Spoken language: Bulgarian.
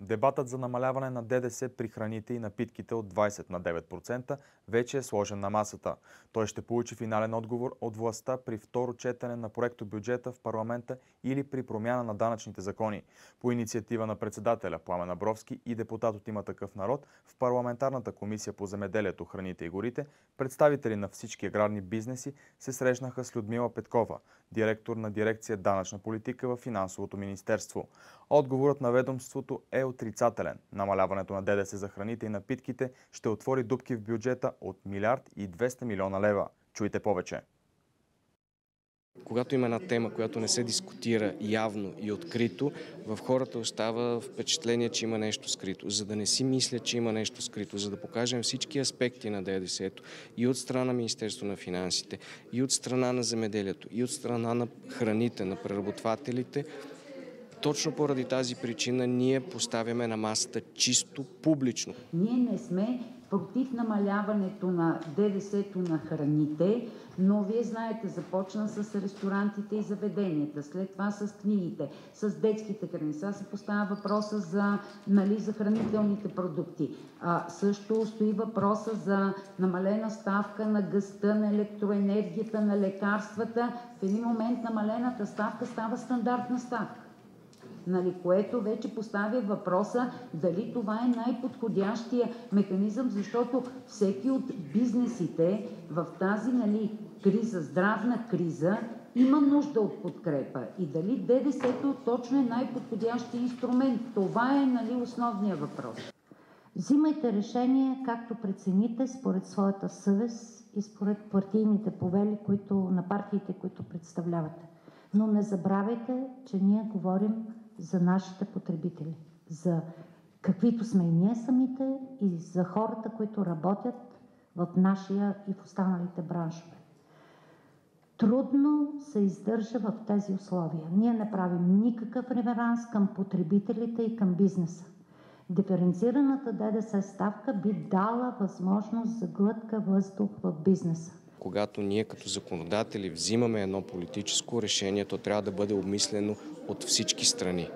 Дебатът за намаляване на ДДС при храните и напитките от 20 на 9% вече е сложен на масата. Той ще получи финален отговор от властта при второ четене на проекто бюджета в парламента или при промяна на данъчните закони. По инициатива на председателя Пламен Абровски и депутат от има такъв народ в парламентарната комисия по земеделието, храните и горите, представители на всички аграрни бизнеси се срещнаха с Людмила Петкова, директор на дирекция данъчна политика в финансовото министерство. Отговорът на ведомството е отрицателен. Намаляването на ДДС за храните и напитките ще отвори дупки в бюджета от милиард и 200 милиона лева. Чуйте повече. Когато има една тема, която не се дискутира явно и открито, в хората остава впечатление, че има нещо скрито. За да не си мисля, че има нещо скрито, за да покажем всички аспекти на ДДС-то и от страна на Министерство на финансите, и от страна на земеделието, и от страна на храните, на преработвателите, точно поради тази причина ние поставяме на масата чисто публично. Ние не сме против намаляването на ДДС-то на храните, но вие знаете, започна с ресторантите и заведенията, след това с книгите, с детските храни. Сега се поставя въпроса за, нали, за хранителните продукти. А, също стои въпроса за намалена ставка на гъста, на електроенергията, на лекарствата. В един момент намалената ставка става стандартна ставка което вече поставя въпроса дали това е най-подходящия механизъм, защото всеки от бизнесите в тази нали, криза, здравна криза, има нужда от подкрепа и дали ДДС-то точно е най-подходящия инструмент. Това е нали, основният въпрос. Взимайте решение както прецените, според своята съвест и според партийните повели които, на партиите, които представлявате. Но не забравяйте, че ние говорим за нашите потребители, за каквито сме и ние самите и за хората, които работят в нашия и в останалите браншове. Трудно се издържа в тези условия. Ние не правим никакъв реверанс към потребителите и към бизнеса. Диференцираната ДДС ставка би дала възможност за глътка въздух в бизнеса. Когато ние като законодатели взимаме едно политическо решение, то трябва да бъде обмислено от всички страни.